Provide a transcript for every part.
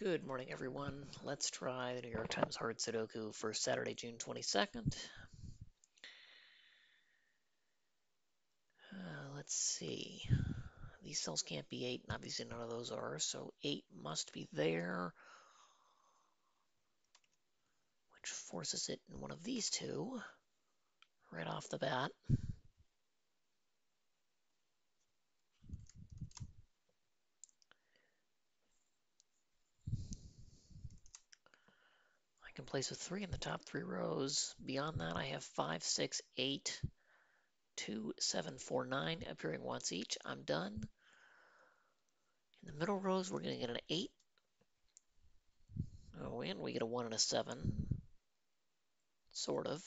Good morning, everyone. Let's try the New York Times Hard Sudoku for Saturday, June 22nd. Uh, let's see. These cells can't be 8, and obviously none of those are, so 8 must be there, which forces it in one of these two right off the bat. Can place a 3 in the top three rows. Beyond that, I have 5, 6, 8, 2, 7, 4, 9 appearing once each. I'm done. In the middle rows, we're going to get an 8. Oh, and we get a 1 and a 7. Sort of.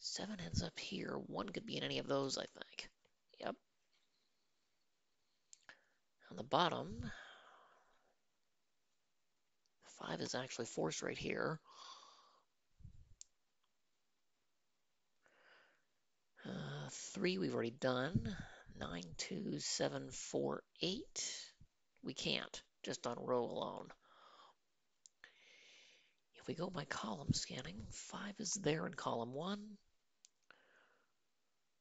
7 ends up here. 1 could be in any of those, I think. Yep. On the bottom, 5 is actually forced right here. Uh, 3 we've already done. 9, 2, 7, 4, 8. We can't, just on row alone. If we go by column scanning, 5 is there in column 1.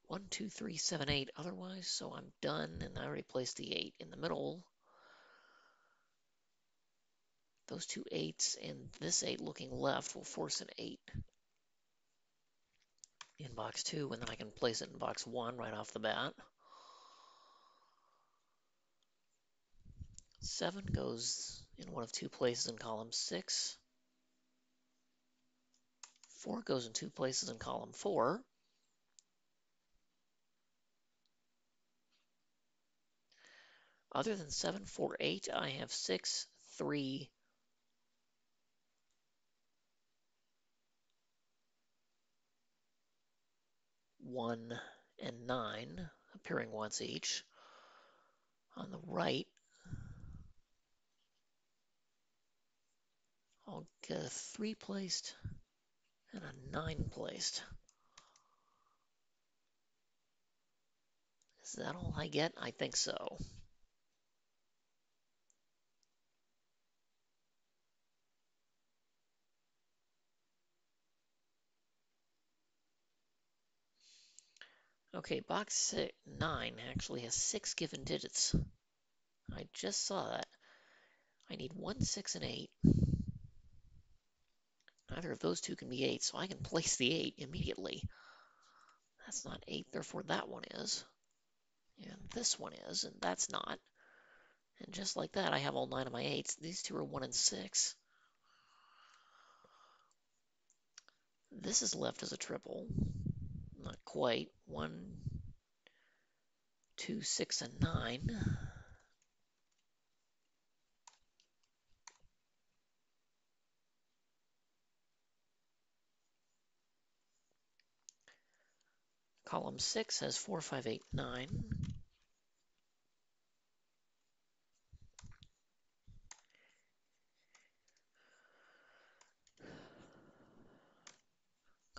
1, 2, 3, 7, 8 otherwise, so I'm done, and I already placed the 8 in the middle. Those two 8s and this 8 looking left will force an 8 in box 2, and then I can place it in box 1 right off the bat. 7 goes in one of two places in column 6. 4 goes in two places in column 4. Other than 7, 4, 8, I have 6, 3, one and nine appearing once each. On the right, I'll get a three placed and a nine placed. Is that all I get? I think so. Okay, box six, 9 actually has six given digits. I just saw that. I need 1, 6, and 8. Neither of those two can be 8, so I can place the 8 immediately. That's not 8, therefore that one is. And this one is, and that's not. And just like that, I have all 9 of my 8s. These two are 1 and 6. This is left as a triple. Not quite. One, two, six, and nine. Column six has four, five, eight, nine.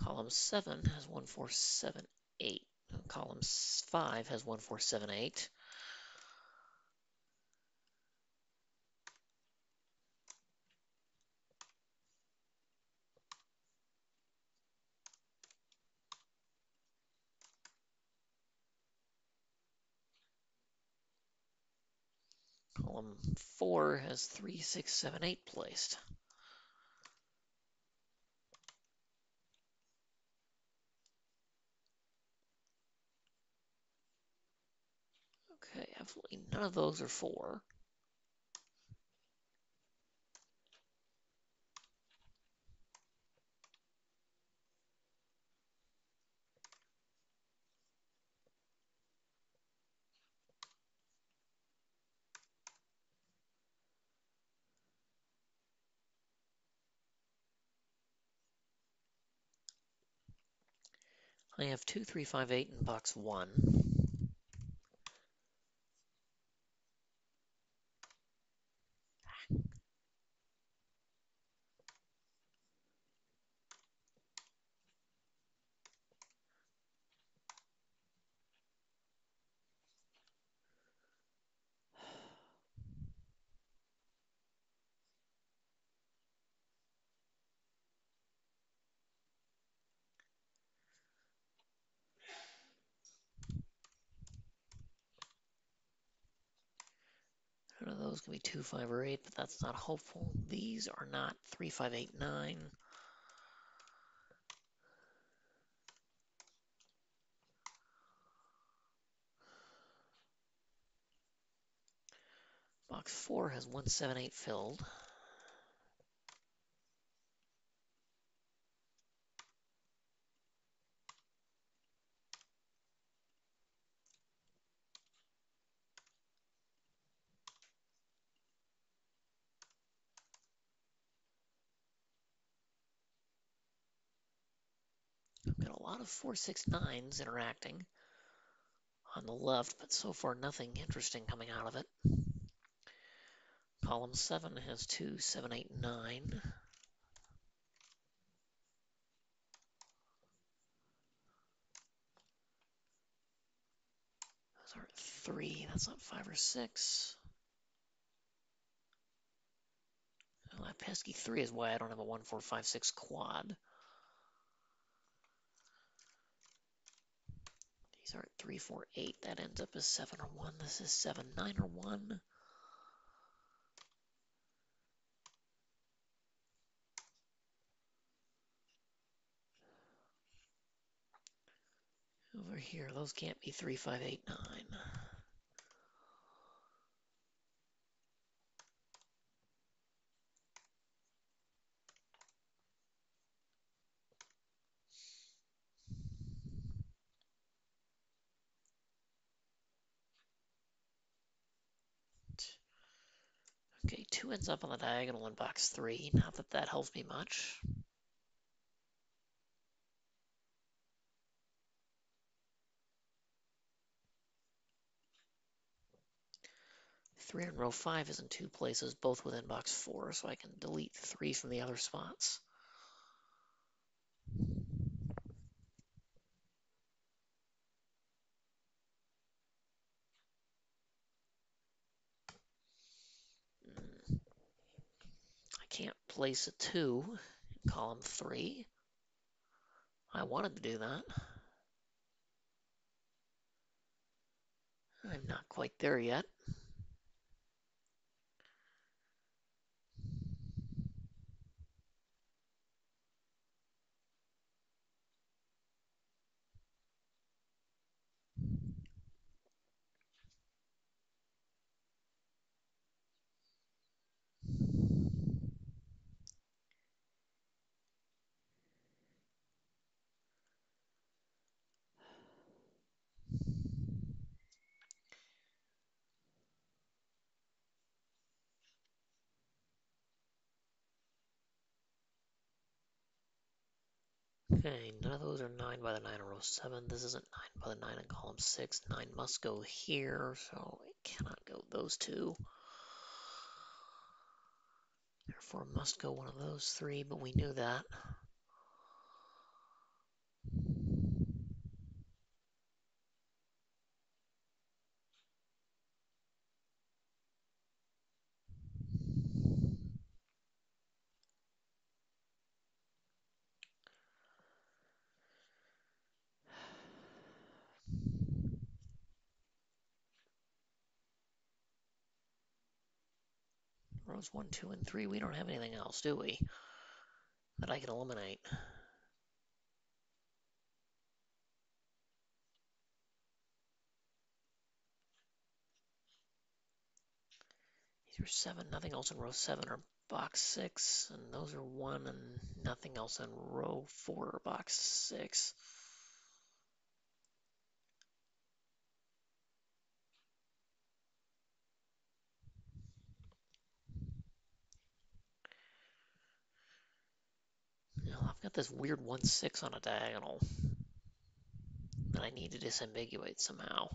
Column 7 has 1478. Column 5 has 1478. Column 4 has 3678 placed. Okay, absolutely none of those are four. I have 2358 in box 1. Of those can be 2, 5, or 8, but that's not hopeful. These are not 3, 5, 8, 9. Box 4 has 178 filled. I've got a lot of 469s interacting on the left, but so far nothing interesting coming out of it. Column 7 has 2, 7, 8, 9. Those aren't 3, that's not 5 or 6. Well, that pesky 3 is why I don't have a 1, 4, 5, 6 quad. These aren't 3, 4, 8. That ends up as 7 or 1. This is 7, 9 or 1. Over here, those can't be 3, 5, 8, 9. Okay, 2 ends up on the diagonal in box 3. Not that that helps me much. Three in row five is in two places, both within box four, so I can delete three from the other spots. Hmm. I can't place a two in column three. I wanted to do that. I'm not quite there yet. Okay, none of those are 9 by the 9 in row 7. This isn't 9 by the 9 in column 6. 9 must go here, so it cannot go those two. Therefore, must go one of those three, but we knew that. Rows 1, 2, and 3, we don't have anything else, do we? That I can eliminate. These are 7, nothing else in row 7 or box 6, and those are 1 and nothing else in row 4 or box 6. I've got this weird 1-6 on a diagonal that I need to disambiguate somehow.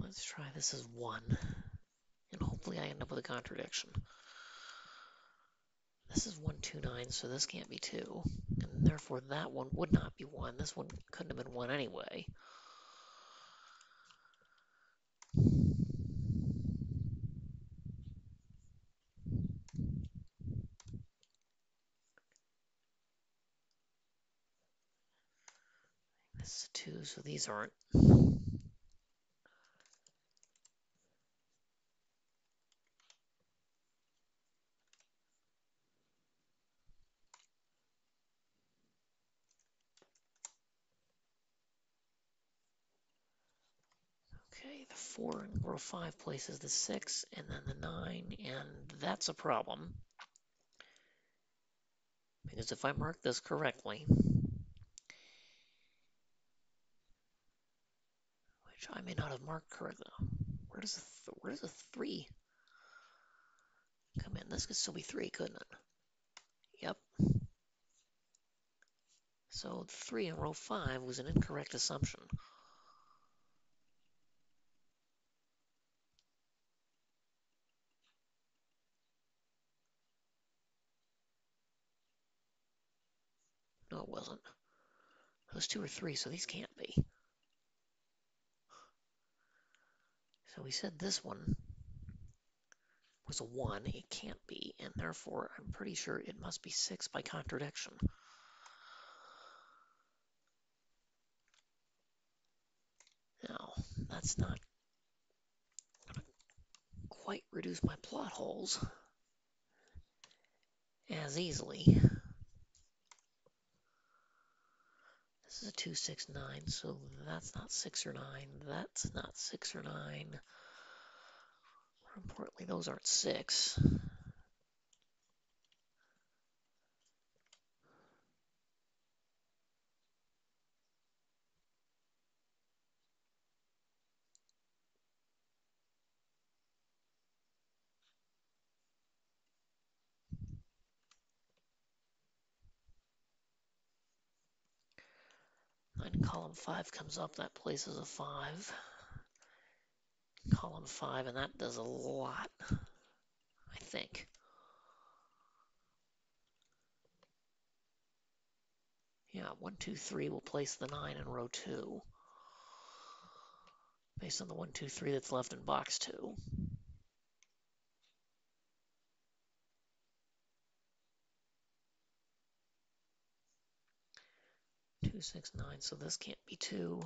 let's try this as 1, and hopefully I end up with a contradiction. This is 129, so this can't be 2. And therefore, that one would not be 1. This one couldn't have been 1 anyway. This is 2, so these aren't. The four in row five places the six and then the nine, and that's a problem. Because if I mark this correctly, which I may not have marked correctly, where does the th where does the three come in? This could still be three, couldn't it? Yep. So three in row five was an incorrect assumption. No, it wasn't. Those two are three, so these can't be. So we said this one was a one. It can't be, and therefore I'm pretty sure it must be six by contradiction. Now, that's not quite reduce my plot holes as easily. Is a 269, so that's not 6 or 9. That's not 6 or 9. More importantly, those aren't 6. Nine column 5 comes up, that places a 5. Column 5, and that does a lot, I think. Yeah, 1, 2, 3 will place the 9 in row 2. Based on the 1, 2, 3 that's left in box 2. Two, six, nine, so this can't be two.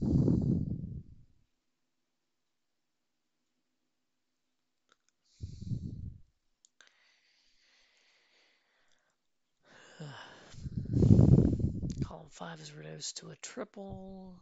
Column five is reduced to a triple.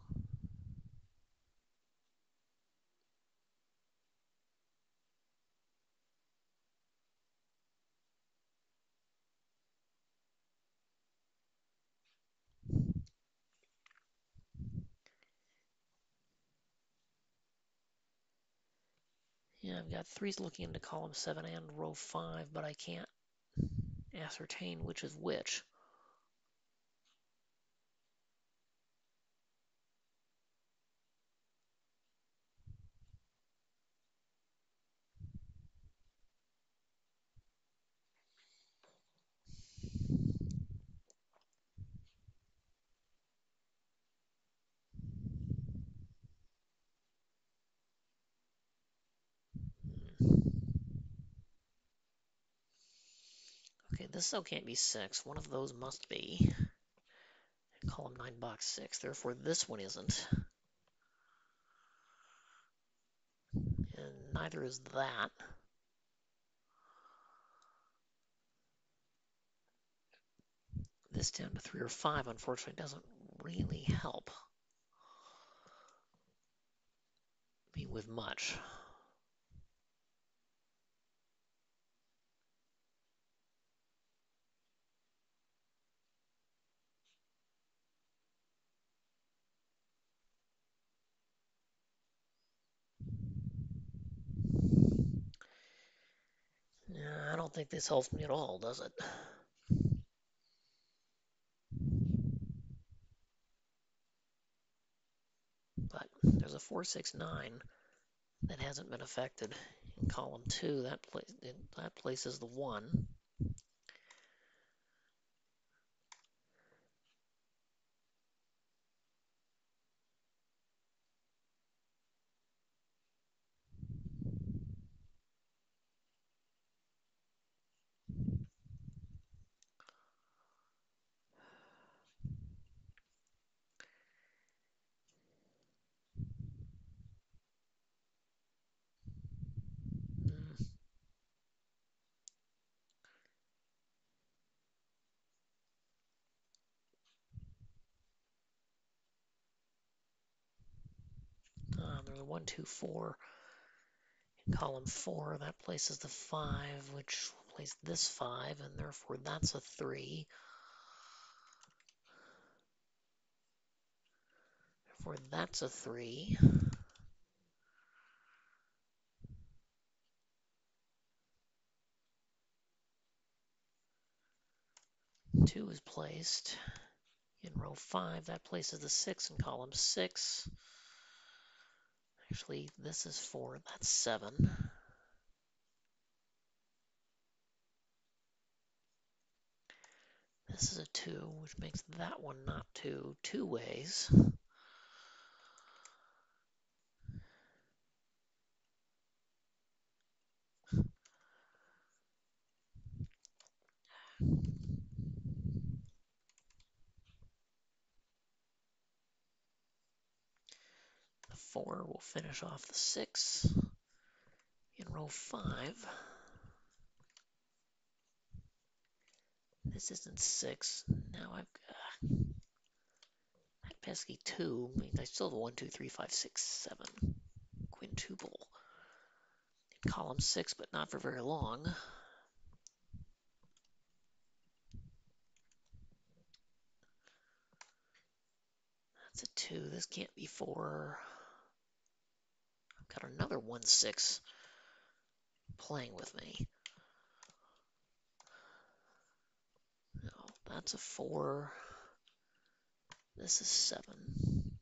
Yeah, I've got threes looking into column seven and row five, but I can't ascertain which is which. This cell can't be six. One of those must be. Column nine, box six. Therefore, this one isn't. And neither is that. This down to three or five, unfortunately, doesn't really help me with much. Yeah, I don't think this helps me at all, does it? But there's a 469 that hasn't been affected in column 2. That, place, that places the 1. There's a one, two, four. In column four, that places the five, which places this five, and therefore that's a three. Therefore that's a three. Two is placed in row five. That places the six in column six. Actually, this is four, that's seven. This is a two, which makes that one not two, two ways. Four We'll finish off the six in row five. This isn't six. Now I've got that pesky two means I still have one, two, three, five, six, seven quintuple in column six, but not for very long. That's a two. This can't be four. Got another one, six playing with me. No, that's a four. This is seven,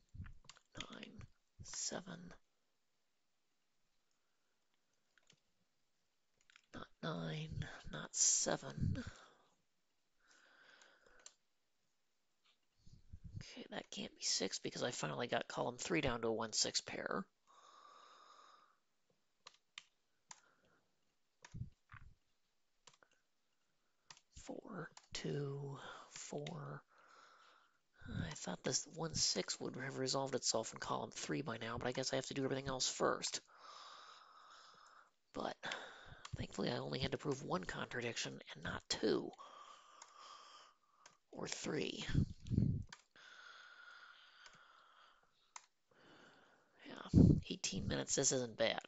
nine, seven, not nine, not seven. Okay, that can't be six because I finally got column three down to a one, six pair. Four, two, four, I thought this 1-6 would have resolved itself in column 3 by now, but I guess I have to do everything else first. But thankfully I only had to prove one contradiction and not two. Or three. Yeah, 18 minutes, this isn't bad.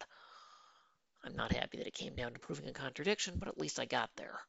I'm not happy that it came down to proving a contradiction, but at least I got there.